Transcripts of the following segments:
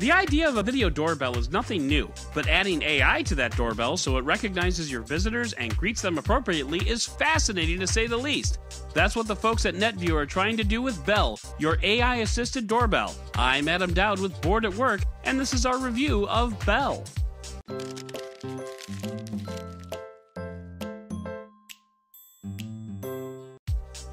The idea of a video doorbell is nothing new, but adding AI to that doorbell so it recognizes your visitors and greets them appropriately is fascinating to say the least. That's what the folks at Netvue are trying to do with Belle, your AI assisted doorbell. I'm Adam Dowd with Bored at Work, and this is our review of Belle.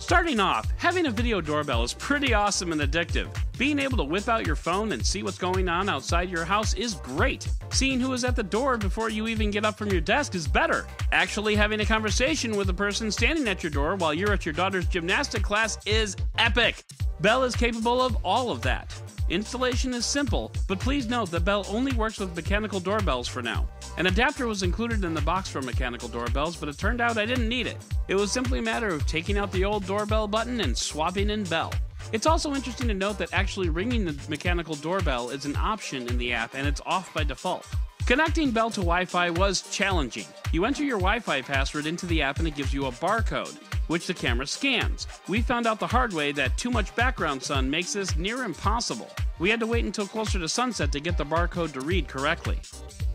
Starting off, having a video doorbell is pretty awesome and addictive. Being able to whip out your phone and see what's going on outside your house is great. Seeing who is at the door before you even get up from your desk is better. Actually, having a conversation with the person standing at your door while you're at your daughter's gymnastic class is epic. Belle is capable of all of that. Installation is simple, but please note that Belle only works with mechanical doorbells for now. An adapter was included in the box for mechanical doorbells, but it turned out I didn't need it. It was simply a matter of taking out the old doorbell button and swapping in Belle. It's also interesting to note that actually ringing the mechanical doorbell is an option in the app and it's off by default. Connecting Belle to Wi Fi was challenging. You enter your Wi Fi password into the app and it gives you a barcode, which the camera scans. We found out the hard way that too much background sun makes this near impossible. We had to wait until closer to sunset to get the barcode to read correctly.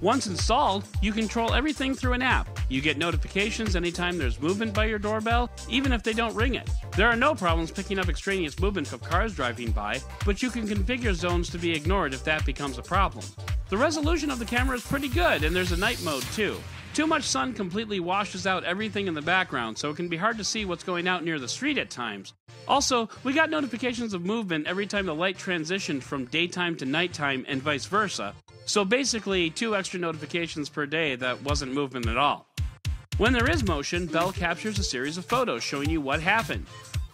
Once installed, you control everything through an app. You get notifications anytime there's movement by your doorbell, even if they don't ring it. There are no problems picking up extraneous movement of cars driving by, but you can configure zones to be ignored if that becomes a problem. The resolution of the camera is pretty good, and there's a night mode too. Too much sun completely washes out everything in the background, so it can be hard to see what's going out near the street at times. Also, we got notifications of movement every time the light transitioned from daytime to nighttime and vice versa, so basically, two extra notifications per day that wasn't movement at all. When there is motion, Belle captures a series of photos showing you what happened.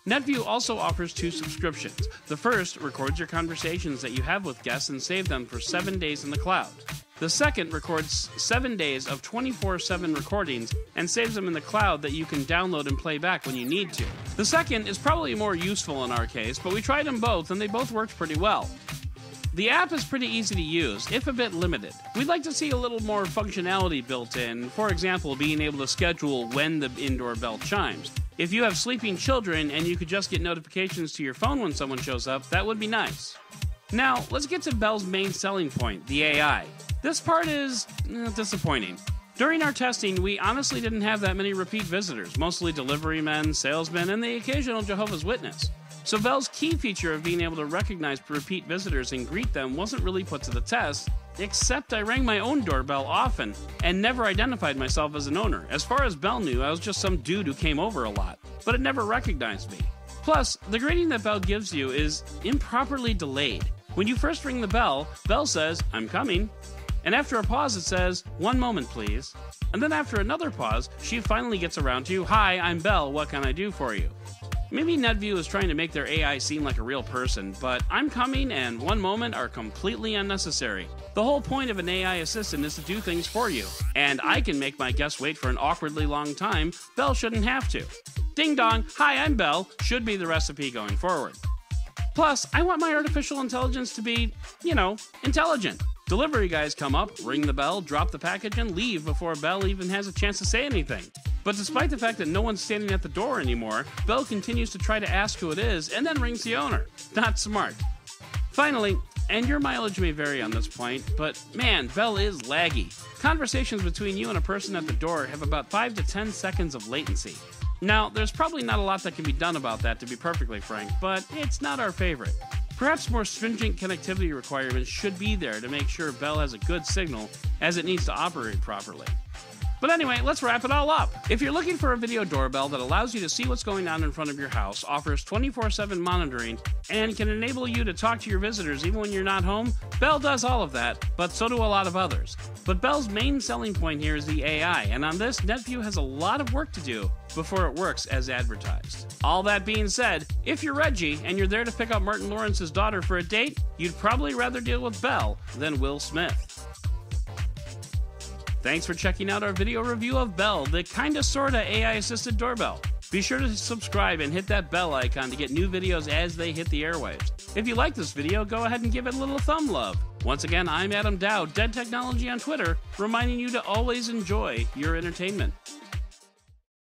Netvue also offers two subscriptions. The first records your conversations that you have with guests and save them for seven days in the cloud. The second records seven days of 24 7 recordings and saves them in the cloud that you can download and play back when you need to. The second is probably more useful in our case, but we tried them both and they both worked pretty well. The app is pretty easy to use, if a bit limited. We'd like to see a little more functionality built in, for example, being able to schedule when the indoor bell chimes. If you have sleeping children and you could just get notifications to your phone when someone shows up, that would be nice. Now, let's get to Belle's main selling point, the AI. This part is eh, disappointing. During our testing, we honestly didn't have that many repeat visitors, mostly delivery men, salesmen, and the occasional Jehovah's Witness. So Belle's key feature of being able to recognize repeat visitors and greet them wasn't really put to the test, except I rang my own doorbell often and never identified myself as an owner. As far as Belle knew, I was just some dude who came over a lot, but it never recognized me. Plus, the greeting that Belle gives you is improperly delayed. When you first ring the bell, Belle says, I'm coming. And after a pause, it says, One moment, please. And then after another pause, she finally gets around to, Hi, I'm Belle, what can I do for you? Maybe Netvue is trying to make their AI seem like a real person, but I'm coming and one moment are completely unnecessary. The whole point of an AI assistant is to do things for you, and I can make my guests wait for an awkwardly long time. Belle shouldn't have to. Ding dong, hi, I'm Belle, should be the recipe going forward. Plus, I want my artificial intelligence to be, you know, intelligent. Delivery guys come up, ring the bell, drop the package, and leave before Belle even has a chance to say anything. But despite the fact that no one's standing at the door anymore, Belle continues to try to ask who it is and then rings the owner. Not smart. Finally, and your mileage may vary on this point, but man, Belle is laggy. Conversations between you and a person at the door have about 5 to 10 seconds of latency. Now, there's probably not a lot that can be done about that, to be perfectly frank, but it's not our favorite. Perhaps more stringent connectivity requirements should be there to make sure Belle has a good signal as it needs to operate properly. But anyway, let's wrap it all up. If you're looking for a video doorbell that allows you to see what's going on in front of your house, offers 24 7 monitoring, and can enable you to talk to your visitors even when you're not home, Belle does all of that, but so do a lot of others. But Belle's main selling point here is the AI, and on this, Netvue has a lot of work to do before it works as advertised. All that being said, if you're Reggie and you're there to pick up Martin Lawrence's daughter for a date, you'd probably rather deal with Belle than Will Smith. Thanks for checking out our video review of Belle, the kinda sorta AI assisted doorbell. Be sure to subscribe and hit that bell icon to get new videos as they hit the airwaves. If you like this video, go ahead and give it a little thumb love. Once again, I'm Adam Dow, Dead Technology on Twitter, reminding you to always enjoy your entertainment.